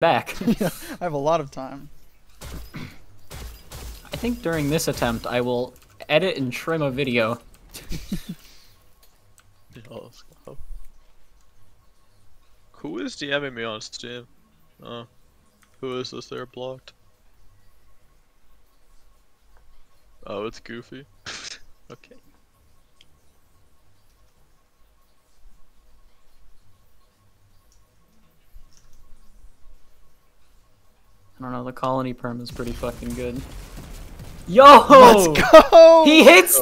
back. yeah, I have a lot of time. I think during this attempt, I will edit and trim a video. Yeah, let's. Who is DMing me on Steam? Oh. Who is this there blocked? Oh, it's Goofy. okay. I don't know, the colony perm is pretty fucking good. Yo! Let's go! He hits